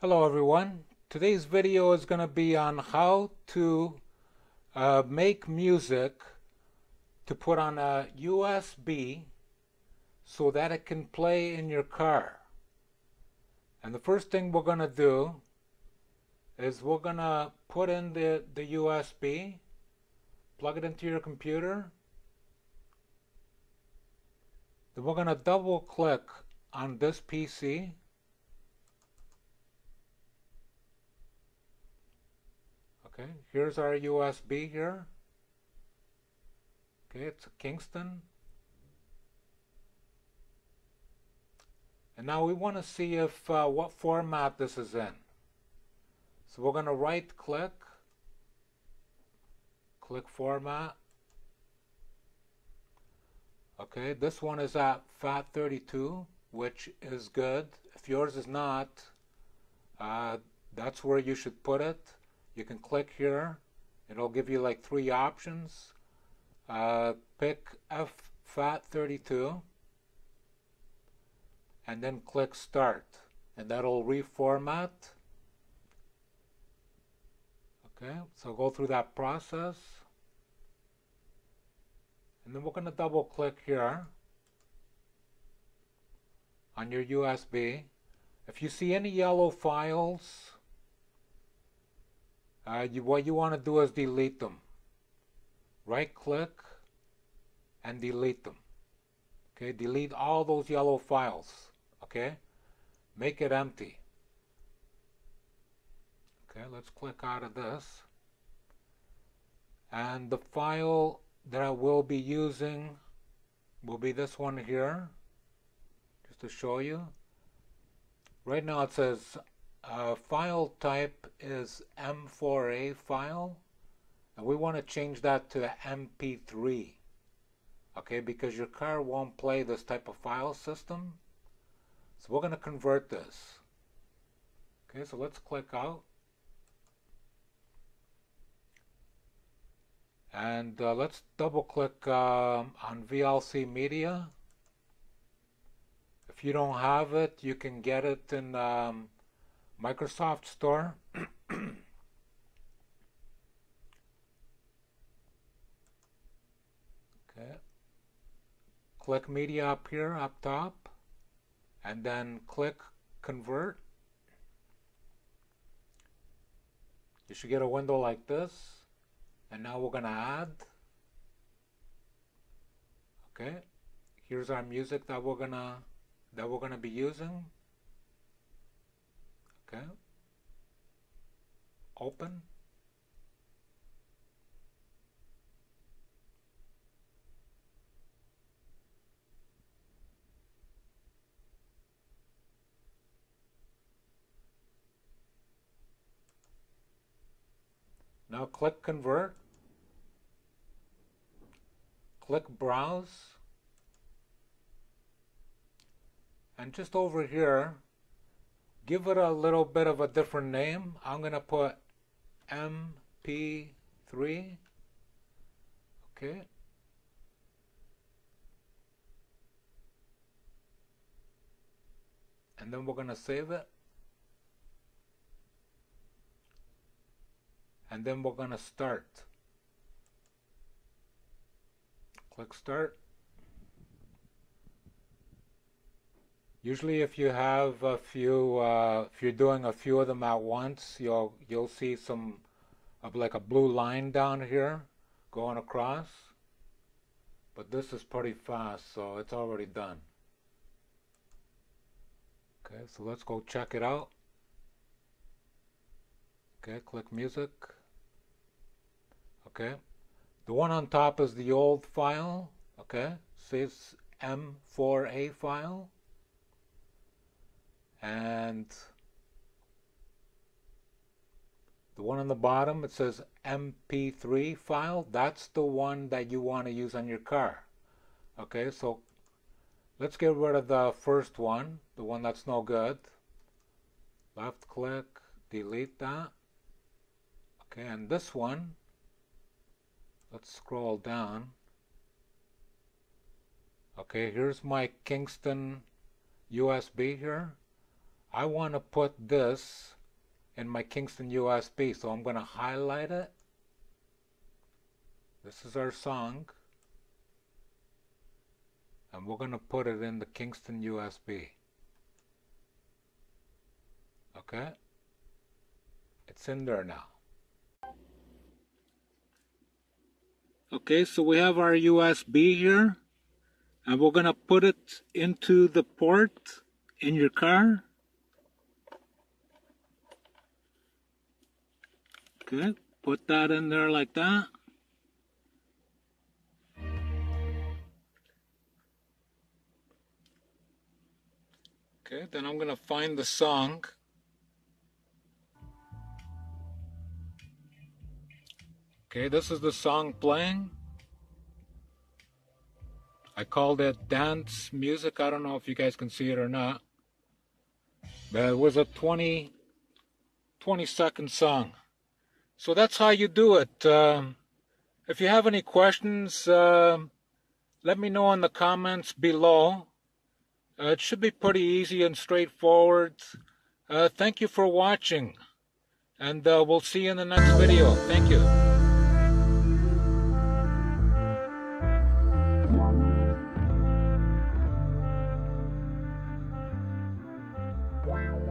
Hello everyone. Today's video is going to be on how to uh, make music to put on a USB so that it can play in your car. And the first thing we're going to do is we're going to put in the, the USB, plug it into your computer, then we're going to double click on this PC Okay, here's our USB here. Okay, it's a Kingston. And now we want to see if uh, what format this is in. So we're going to right click, click format. Okay, this one is at FAT32, which is good. If yours is not, uh, that's where you should put it you can click here. It'll give you like three options. Uh, pick FAT32 and then click start and that'll reformat. Okay so go through that process. And then we're going to double click here on your USB if you see any yellow files uh, you, what you want to do is delete them. Right click and delete them. Okay, delete all those yellow files. Okay, make it empty. Okay, let's click out of this. And the file that I will be using will be this one here, just to show you. Right now it says uh, file type is M4A file. And we want to change that to MP3 okay because your car won't play this type of file system. So we're going to convert this. Okay so let's click out. And uh, let's double click uh, on VLC media. If you don't have it you can get it in um, Microsoft Store. okay. Click media up here, up top, and then click convert. You should get a window like this. And now we're going to add. Okay. Here's our music that we're going to that we're going to be using. Okay. Open. Now click Convert. Click Browse. And just over here, give it a little bit of a different name. I'm going to put MP3. Okay. And then we're going to save it. And then we're going to start. Click start. Usually if you have a few, uh, if you're doing a few of them at once, you'll, you'll see some, of like a blue line down here going across. But this is pretty fast, so it's already done. Okay, so let's go check it out. Okay, click music. Okay, the one on top is the old file. Okay, says M4A file and the one on the bottom it says mp3 file. That's the one that you want to use on your car. Okay so let's get rid of the first one the one that's no good. Left click delete that. Okay and this one let's scroll down. Okay here's my Kingston USB here I want to put this in my Kingston USB, so I'm going to highlight it. This is our song. And we're going to put it in the Kingston USB. Okay? It's in there now. Okay, so we have our USB here. And we're going to put it into the port in your car. Okay, put that in there like that. Okay, then I'm going to find the song. Okay, this is the song playing. I called it dance music. I don't know if you guys can see it or not. But it was a 20, 20 second song. So that's how you do it. Um, if you have any questions, uh, let me know in the comments below. Uh, it should be pretty easy and straightforward. Uh, thank you for watching, and uh, we'll see you in the next video. Thank you. Wow.